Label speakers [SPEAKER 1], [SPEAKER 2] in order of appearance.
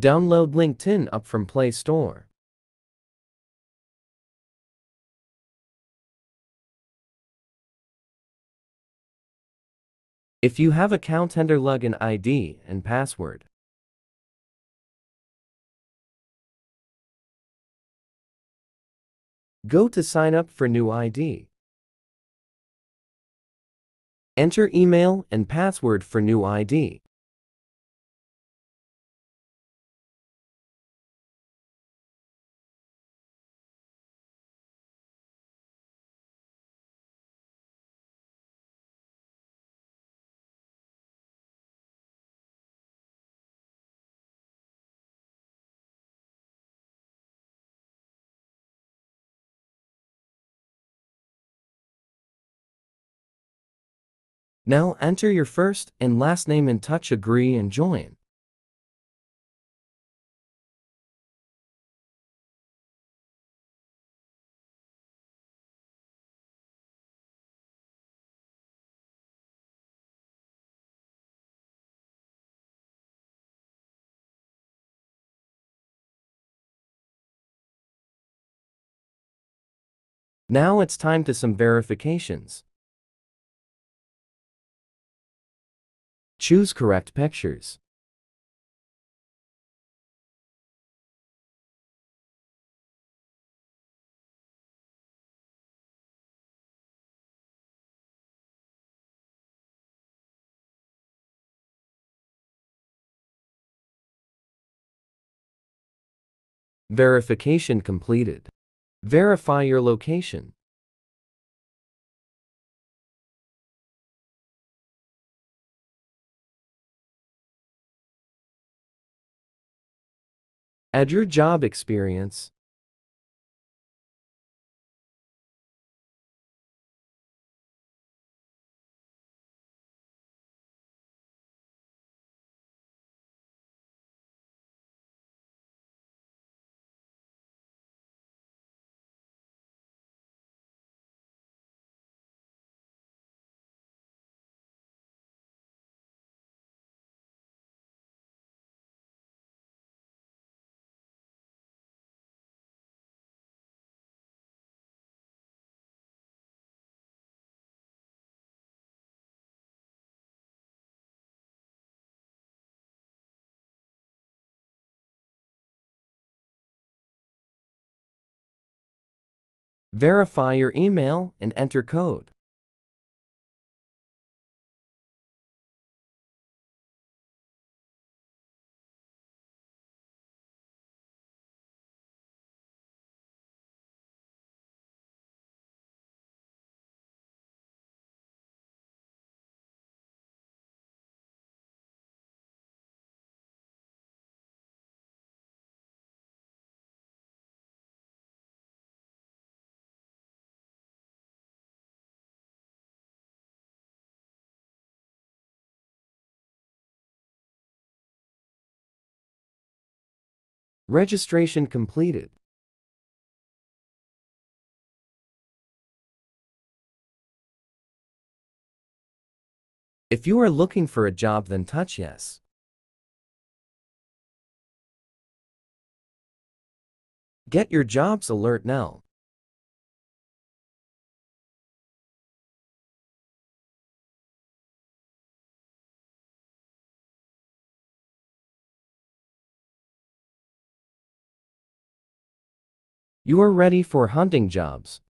[SPEAKER 1] Download LinkedIn up from Play Store. If you have account enter login ID and password. Go to sign up for new ID. Enter email and password for new ID. Now enter your first and last name and touch agree and join. Now it's time to some verifications. Choose correct pictures. Verification completed. Verify your location. Add your job experience. Verify your email and enter code. Registration completed. If you are looking for a job then touch yes. Get your jobs alert now. You are ready for hunting jobs.